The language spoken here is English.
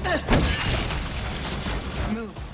Move.